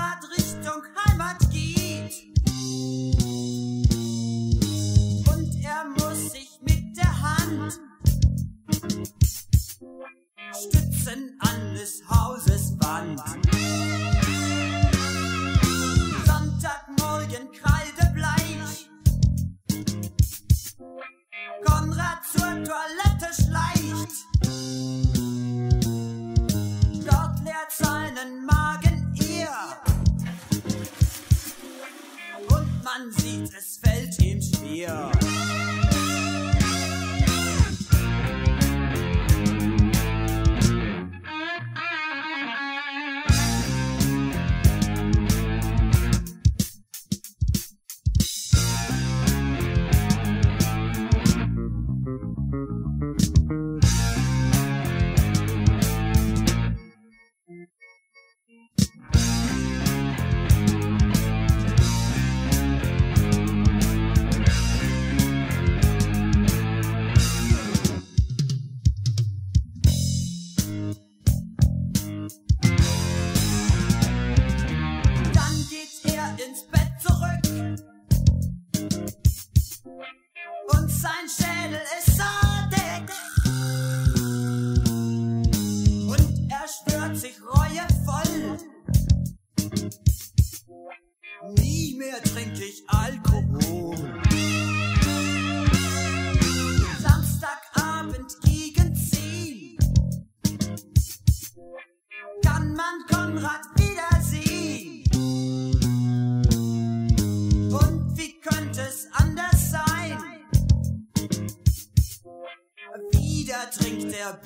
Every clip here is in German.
Fahrrad Richtung Heimat geht. Und er muss sich mit der Hand stützen an des Hauses Wand. Sonntagmorgen kreidebleich, Konrad zur Toilette schleicht. Sonnensieht,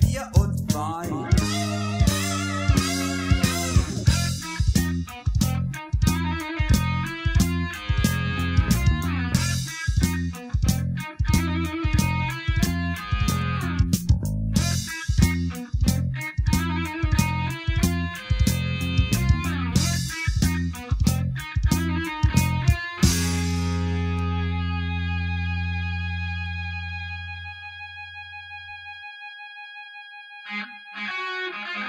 Yeah. Thank you.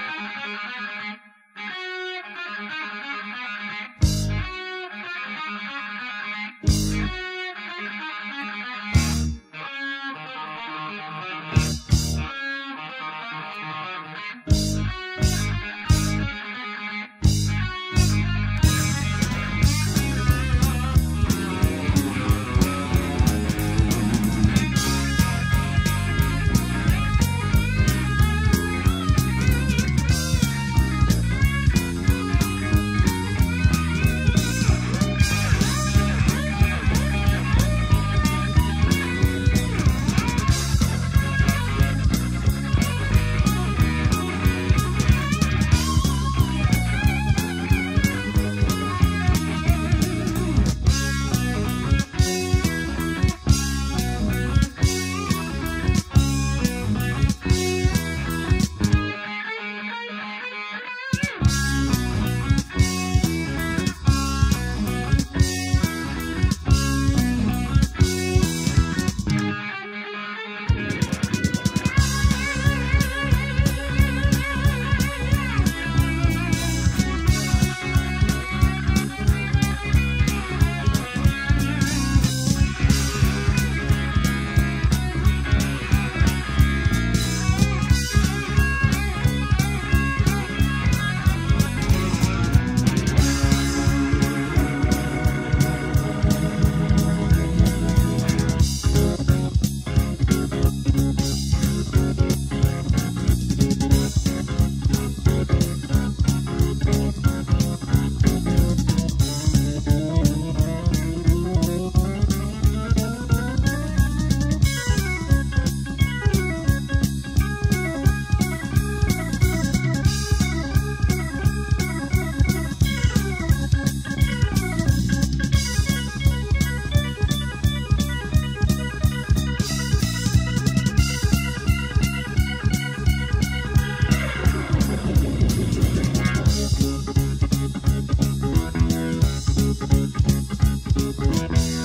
Bye.